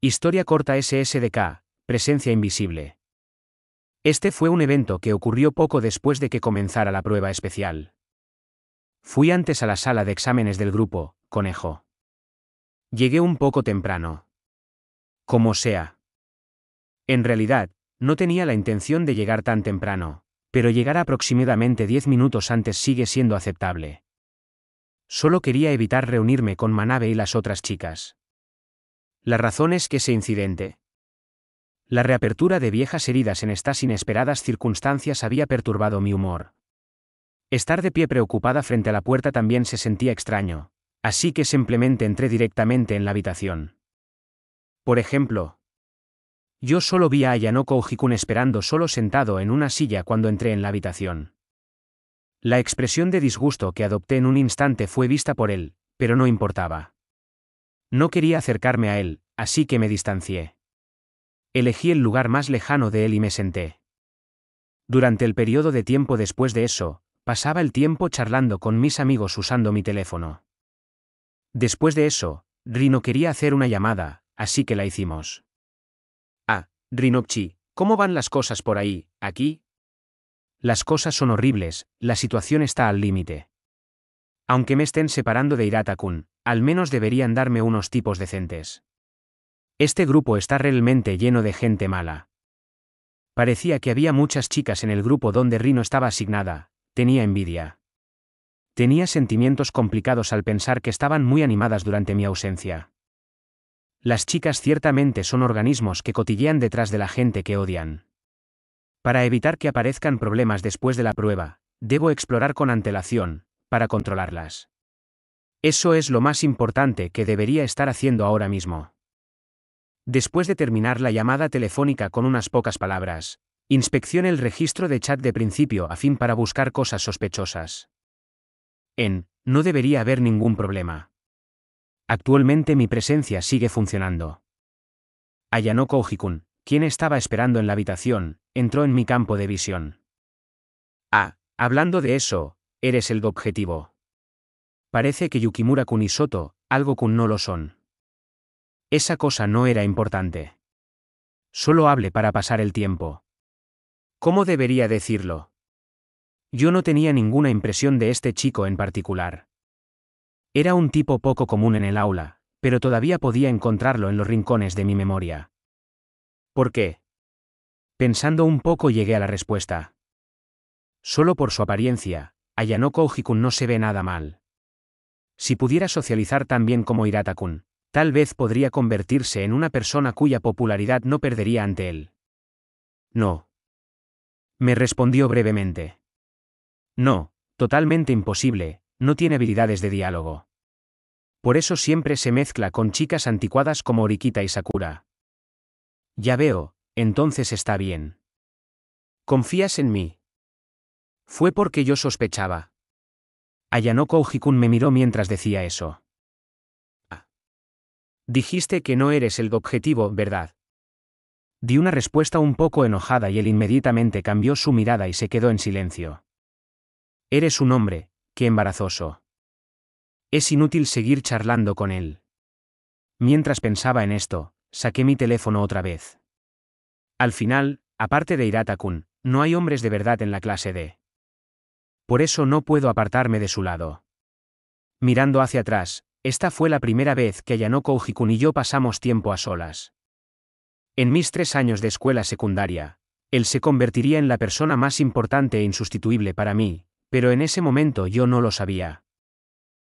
Historia corta SSDK, presencia invisible. Este fue un evento que ocurrió poco después de que comenzara la prueba especial. Fui antes a la sala de exámenes del grupo, conejo. Llegué un poco temprano. Como sea. En realidad, no tenía la intención de llegar tan temprano, pero llegar aproximadamente 10 minutos antes sigue siendo aceptable. Solo quería evitar reunirme con Manabe y las otras chicas. La razón es que ese incidente. La reapertura de viejas heridas en estas inesperadas circunstancias había perturbado mi humor. Estar de pie preocupada frente a la puerta también se sentía extraño, así que simplemente entré directamente en la habitación. Por ejemplo, yo solo vi a Ayanoko Ojikun esperando solo sentado en una silla cuando entré en la habitación. La expresión de disgusto que adopté en un instante fue vista por él, pero no importaba. No quería acercarme a él, así que me distancié. Elegí el lugar más lejano de él y me senté. Durante el periodo de tiempo después de eso, pasaba el tiempo charlando con mis amigos usando mi teléfono. Después de eso, Rino quería hacer una llamada, así que la hicimos. Rinopchi, ¿cómo van las cosas por ahí, aquí? Las cosas son horribles, la situación está al límite. Aunque me estén separando de Hirata-kun, al menos deberían darme unos tipos decentes. Este grupo está realmente lleno de gente mala. Parecía que había muchas chicas en el grupo donde Rino estaba asignada, tenía envidia. Tenía sentimientos complicados al pensar que estaban muy animadas durante mi ausencia. Las chicas ciertamente son organismos que cotillean detrás de la gente que odian. Para evitar que aparezcan problemas después de la prueba, debo explorar con antelación, para controlarlas. Eso es lo más importante que debería estar haciendo ahora mismo. Después de terminar la llamada telefónica con unas pocas palabras, inspeccione el registro de chat de principio a fin para buscar cosas sospechosas. En, no debería haber ningún problema. Actualmente mi presencia sigue funcionando. Ayanoko Ojikun, quien estaba esperando en la habitación, entró en mi campo de visión. Ah, hablando de eso, eres el objetivo. Parece que Yukimura Kun y Soto, algo Kun no lo son. Esa cosa no era importante. Solo hable para pasar el tiempo. ¿Cómo debería decirlo? Yo no tenía ninguna impresión de este chico en particular. Era un tipo poco común en el aula, pero todavía podía encontrarlo en los rincones de mi memoria. ¿Por qué? Pensando un poco llegué a la respuesta. Solo por su apariencia, Ayanoko Ojikun no se ve nada mal. Si pudiera socializar tan bien como Hirata-kun, tal vez podría convertirse en una persona cuya popularidad no perdería ante él. No. Me respondió brevemente. No, totalmente imposible, no tiene habilidades de diálogo. Por eso siempre se mezcla con chicas anticuadas como Orikita y Sakura. Ya veo, entonces está bien. ¿Confías en mí? Fue porque yo sospechaba. Ayanoko Ojikun me miró mientras decía eso. Ah. Dijiste que no eres el objetivo, ¿verdad? Di una respuesta un poco enojada y él inmediatamente cambió su mirada y se quedó en silencio. Eres un hombre, qué embarazoso. Es inútil seguir charlando con él. Mientras pensaba en esto, saqué mi teléfono otra vez. Al final, aparte de Hirata-kun, no hay hombres de verdad en la clase D. Por eso no puedo apartarme de su lado. Mirando hacia atrás, esta fue la primera vez que Yanoko Ujikun y yo pasamos tiempo a solas. En mis tres años de escuela secundaria, él se convertiría en la persona más importante e insustituible para mí, pero en ese momento yo no lo sabía.